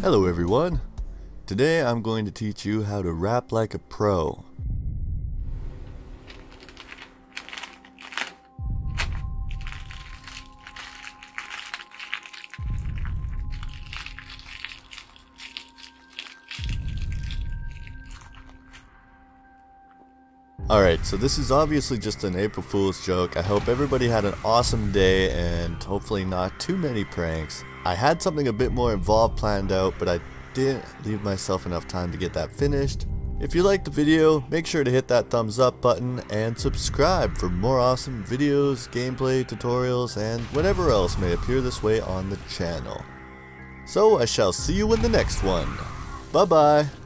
Hello everyone. Today I'm going to teach you how to rap like a pro. Alright, so this is obviously just an April Fool's joke. I hope everybody had an awesome day and hopefully not too many pranks. I had something a bit more involved planned out, but I didn't leave myself enough time to get that finished. If you liked the video, make sure to hit that thumbs up button and subscribe for more awesome videos, gameplay, tutorials, and whatever else may appear this way on the channel. So I shall see you in the next one. Bye bye.